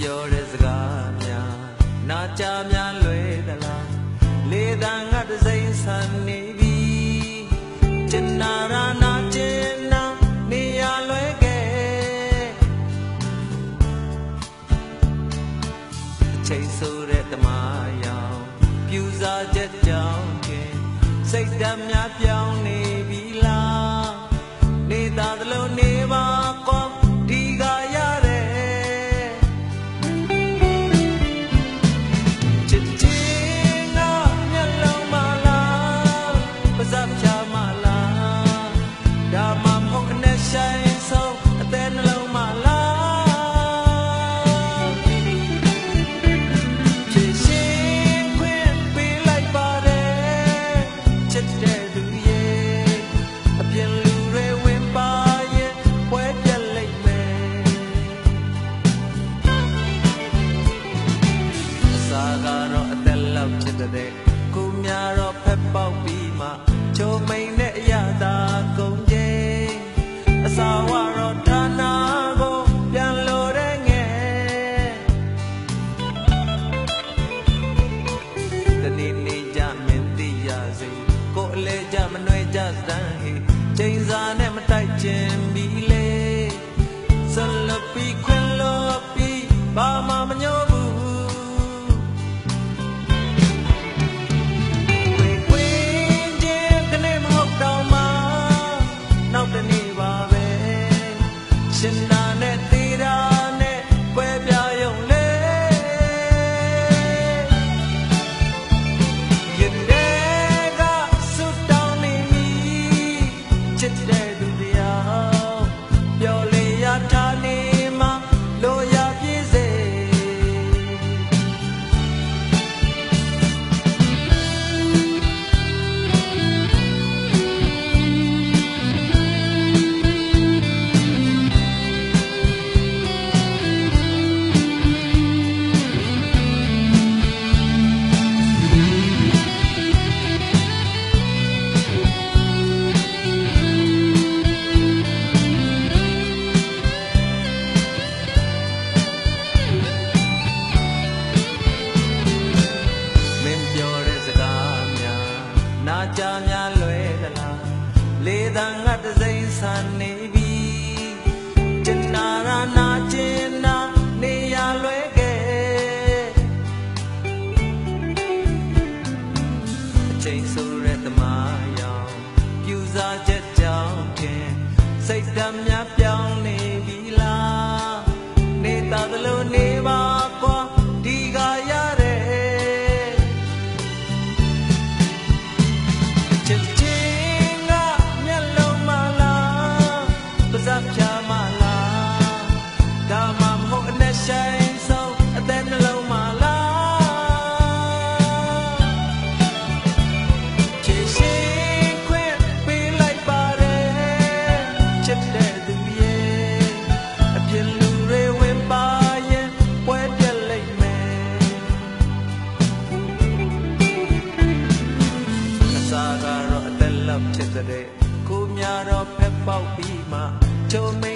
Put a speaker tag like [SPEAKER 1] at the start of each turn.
[SPEAKER 1] ပြောတဲ့စကားများနာကြများလွယ်သလားလေတန်ငါတစိမ့်ဆန်နေပြီတနာရနာတင်နာနေရလွယ်ခဲ့ချိန်ဆိုးတဲ့တမယောင်ပြူစားချက်ကြောင့်ကဲစိတ်ဓာတ်များပြောင်းနေပြီလားနေသာသလိုနေပါ ကြမနှွေကြစမ်းဟိချိန်စာ ကြာများလွယ်သလားလေသံငါတစိမ့်ဆန်နေပြီတနာရနာကျင်နာနေရလွယ်ကဲအချိန်ဆိုရဲသမားရောင်ပြူစားချက်ကြောင့်ခင်စိတ်ဓာတ်များပြောင်းနေပြီလားနေသာသလိုနေပါ told me